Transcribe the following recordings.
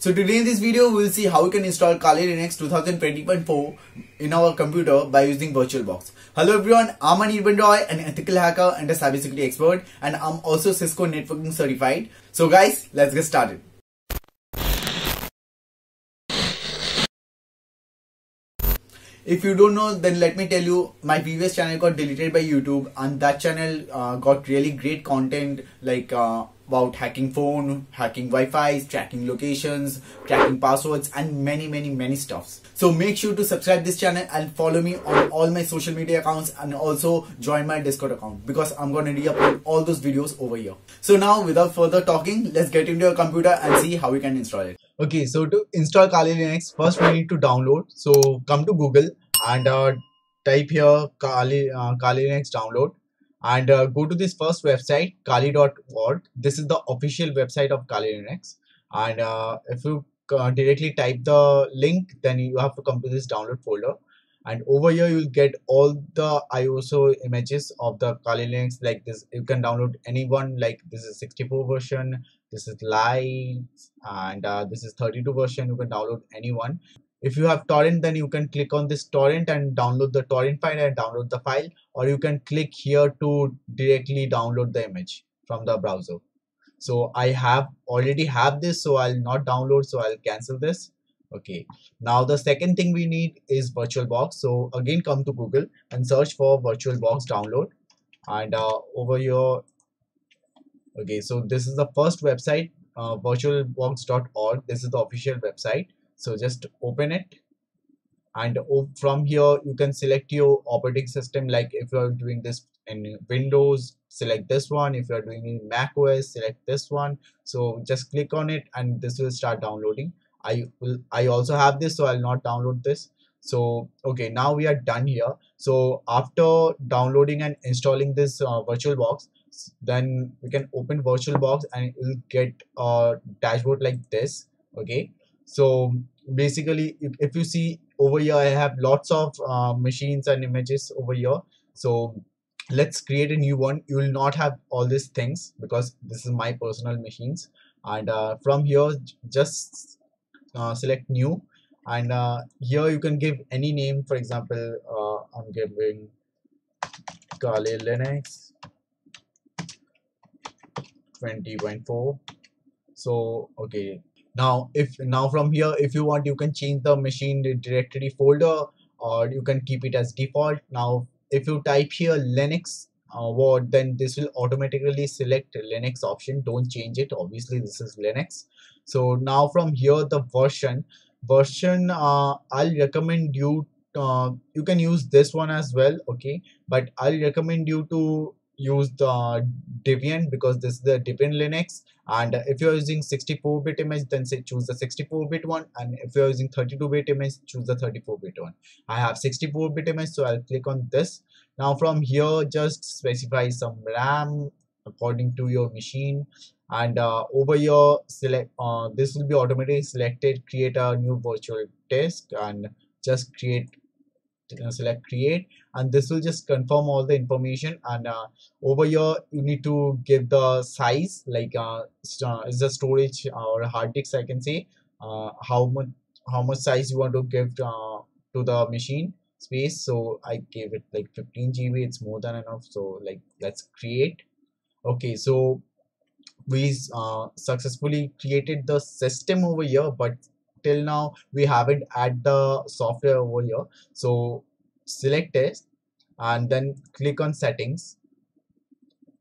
So today in this video, we will see how we can install Kali Linux 2020.4 in our computer by using VirtualBox. Hello everyone, I'm Anirban Roy, an ethical hacker and a cybersecurity expert, and I'm also Cisco networking certified. So guys, let's get started. if you don't know then let me tell you my previous channel got deleted by youtube and that channel uh, got really great content like uh, about hacking phone hacking wi-fi tracking locations tracking passwords and many many many stuffs. So make sure to subscribe this channel and follow me on all my social media accounts and also join my discord account because i'm going to re-upload all those videos over here. So now without further talking let's get into your computer and see how we can install it. Okay, so to install Kali Linux, first we need to download. So come to Google and uh, type here Kali, uh, Kali Linux download and uh, go to this first website kali.org. This is the official website of Kali Linux. And uh, if you uh, directly type the link, then you have to come to this download folder. And over here, you'll get all the ISO images of the Kali Linux like this. You can download any one like this is 64 version, this is live and uh, this is 32 version you can download anyone if you have torrent then you can click on this torrent and download the torrent file and download the file or you can click here to directly download the image from the browser. So i have already have this so i'll not download so i'll cancel this. Okay. Now the second thing we need is virtualbox. So again come to google and search for virtualbox download. And uh, over here okay so this is the first website uh, virtualbox.org this is the official website so just open it. And from here you can select your operating system. Like if you are doing this in windows select this one. If you are doing in mac os select this one. So just click on it and this will start downloading. I will i also have this so i'll not download this. So okay now we are done here. So after downloading and installing this uh, virtualbox then we can open virtualbox and it will get a dashboard like this. Okay so basically if, if you see over here i have lots of uh, machines and images over here. So let's create a new one. You will not have all these things because this is my personal machines. And uh, from here just uh, select new. And uh, here you can give any name. For example uh, i'm giving Kali Linux 20.4 so okay now if now from here if you want you can change the machine directory folder or you can keep it as default. Now if you type here linux uh, what then this will automatically select linux option. Don't change it. Obviously this is linux. So now from here the version. Version uh, i'll recommend you uh, you can use this one as well okay? But i'll recommend you to use the Debian because this is the Debian Linux. And if you're using 64-bit image then say choose the 64-bit one. And if you're using 32-bit image choose the 34-bit one. I have 64-bit image so I'll click on this. Now from here just specify some RAM according to your machine. And uh, over here select uh, this will be automatically selected create a new virtual disk and just create uh, select create and this will just confirm all the information. And uh, over here you need to give the size like uh, uh is the storage or hard disk I can say uh, how much how much size you want to give uh, to the machine space. So I gave it like 15 GB it's more than enough. So like let's create. Okay so we uh, successfully created the system over here but till now we haven't add the software over here. So select it and then click on settings.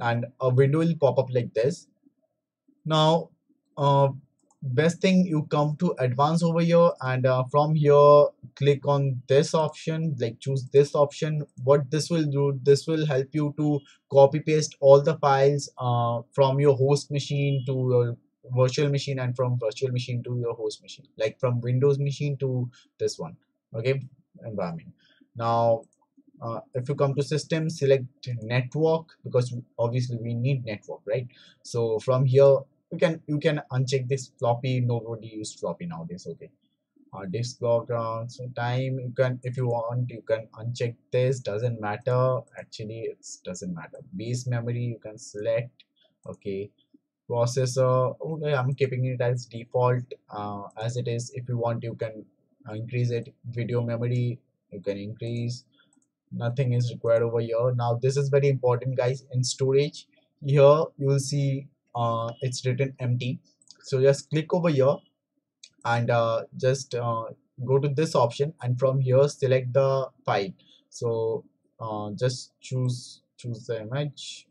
And a window will pop up like this. Now uh, best thing you come to advanced over here and uh, from here click on this option like choose this option. What this will do this will help you to copy paste all the files uh, from your host machine to your virtual machine and from virtual machine to your host machine. Like from windows machine to this one okay environment. Now uh, if you come to system select network because obviously we need network right? So from here you can you can uncheck this floppy. Nobody use floppy nowadays okay? Uh, disk uh, so time you can if you want you can uncheck this. Doesn't matter. Actually it doesn't matter. Base memory you can select okay processor okay i'm keeping it as default uh, as it is. If you want you can uh, increase it. Video memory you can increase. Nothing is required over here. Now this is very important guys. In storage here you will see uh, it's written empty. So just click over here and uh, just uh, go to this option and from here select the file. So uh, just choose choose the image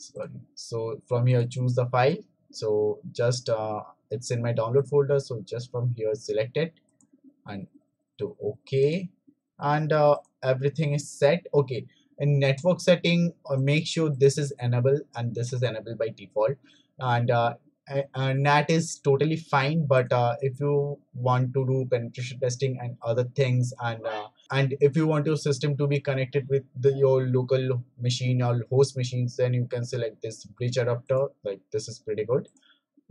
sorry so from here choose the file. So just uh, it's in my download folder. So just from here select it. And to okay and uh, everything is set. Okay in network setting uh, make sure this is enabled and this is enabled by default. And uh, uh, NAT is totally fine, but uh, if you want to do penetration testing and other things, and uh, and if you want your system to be connected with the, your local machine or host machines, then you can select this bridge adapter. Like this is pretty good.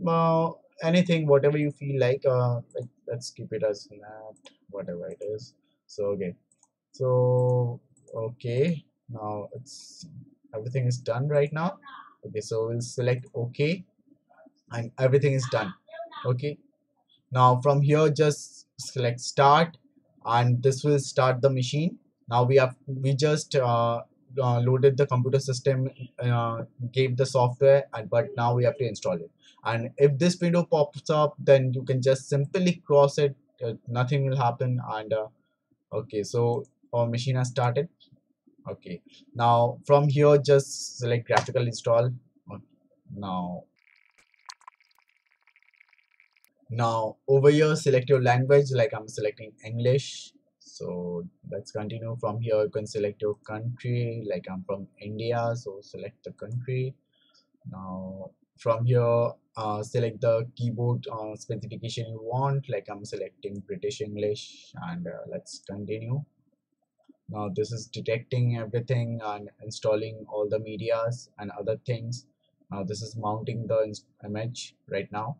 Uh, anything, whatever you feel like. Uh, like let's keep it as NAT, whatever it is. So okay, so okay, now it's everything is done right now. Okay, so we'll select OK and everything is done okay now from here just select start and this will start the machine. Now we have we just uh, uh, loaded the computer system uh, gave the software and but now we have to install it. And if this window pops up then you can just simply cross it uh, nothing will happen and uh, okay so our machine has started. Okay. Now from here just select graphical install. Now now over here select your language like i'm selecting english. So let's continue. From here you can select your country like i'm from india so select the country. Now from here uh, select the keyboard uh, specification you want like i'm selecting british english and uh, let's continue. Now this is detecting everything and installing all the medias and other things. Now this is mounting the image right now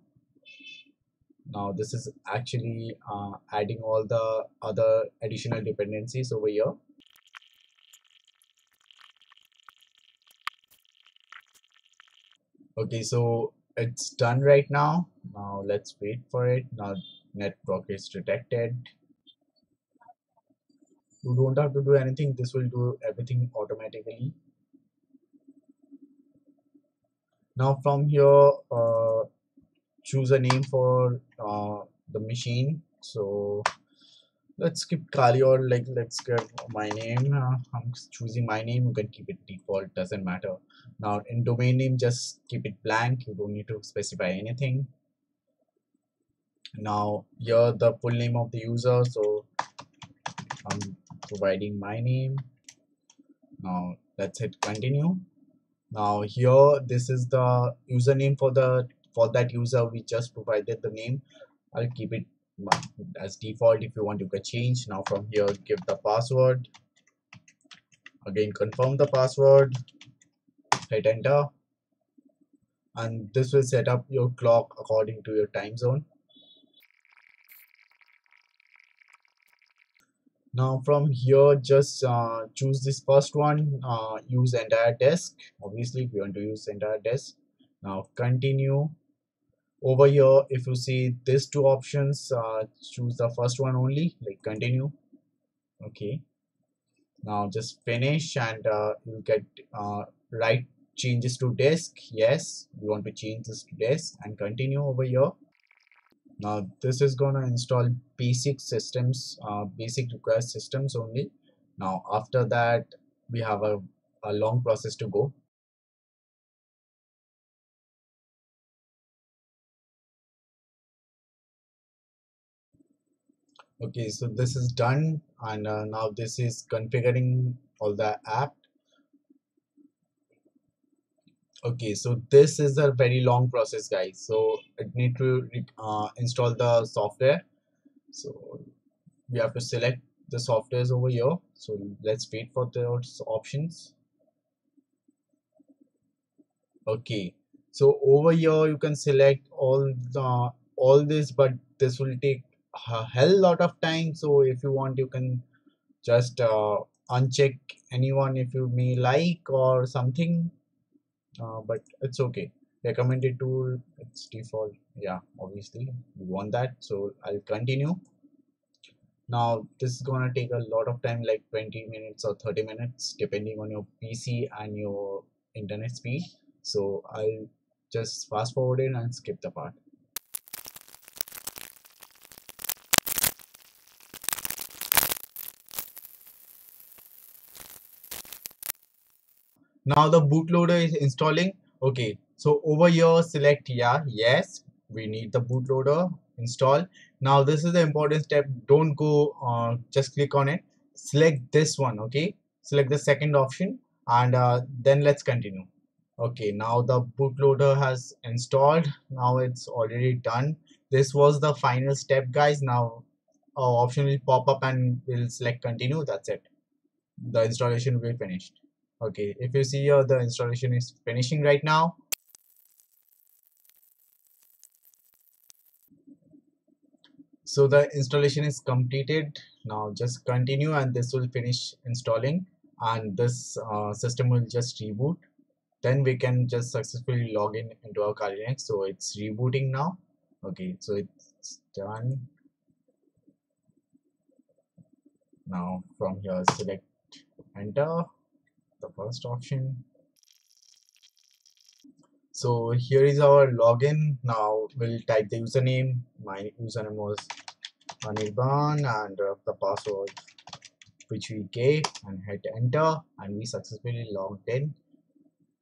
now this is actually uh, adding all the other additional dependencies over here. Okay so it's done right now. Now let's wait for it. Now network is detected. You don't have to do anything. This will do everything automatically. Now from here uh, choose a name for uh, the machine. So let's skip Kali or like let's get my name. Uh, I'm choosing my name. You can keep it default. Doesn't matter. Now in domain name just keep it blank. You don't need to specify anything. Now here the full name of the user. So I'm providing my name. Now let's hit continue. Now here this is the username for the for that user we just provided the name. I'll keep it as default if you want can change. Now from here give the password. Again confirm the password. Hit enter. And this will set up your clock according to your time zone. Now from here just uh, choose this first one. Uh, use entire disk obviously if you want to use entire disk now continue over here if you see these two options uh, choose the first one only like continue. Okay. Now just finish and uh, you get uh, write changes to disk. Yes we want to change this to disk and continue over here. Now this is gonna install basic systems uh, basic request systems only. Now after that we have a, a long process to go okay so this is done and uh, now this is configuring all the app. Okay so this is a very long process guys. So it need to uh, install the software. So we have to select the softwares over here. So let's wait for those options. Okay so over here you can select all the all this but this will take a hell lot of time so if you want you can just uh, uncheck anyone if you may like or something. Uh, but it's okay. Recommended tool it's default. Yeah obviously we want that so i'll continue. Now this is gonna take a lot of time like 20 minutes or 30 minutes depending on your pc and your internet speed. So i'll just fast forward it and skip the part now the bootloader is installing. Okay so over here select yeah yes we need the bootloader install now this is the important step. Don't go uh, just click on it. Select this one okay? Select the second option and uh, then let's continue. Okay now the bootloader has installed. Now it's already done. This was the final step guys. Now our option will pop up and we'll select continue. That's it. The installation will be finished okay if you see here the installation is finishing right now. So the installation is completed. Now just continue and this will finish installing and this uh, system will just reboot. Then we can just successfully log in into our Kali Linux so it's rebooting now. Okay so it's done. Now from here select enter the first option. So here is our login. Now we'll type the username. My username was Anirban and uh, the password which we gave and hit enter and we successfully logged in.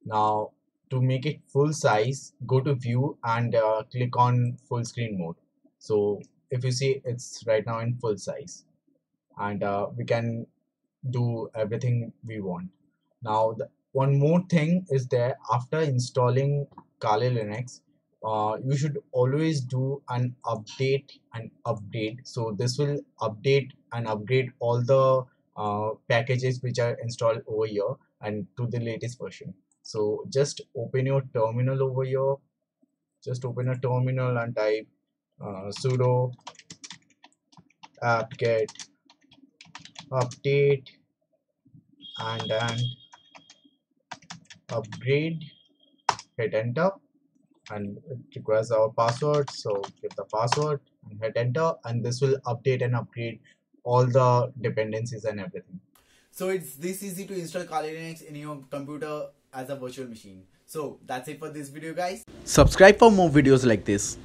Now to make it full size go to view and uh, click on full screen mode. So if you see it's right now in full size. And uh, we can do everything we want now the, one more thing is there after installing Kali Linux uh, you should always do an update and update. So this will update and upgrade all the uh, packages which are installed over here and to the latest version. So just open your terminal over here. Just open a terminal and type uh, sudo apt-get update and then upgrade hit enter and it requires our password. So give the password and hit enter and this will update and upgrade all the dependencies and everything. So it's this easy to install Kali Linux in your computer as a virtual machine. So that's it for this video guys. Subscribe for more videos like this